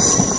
Yes.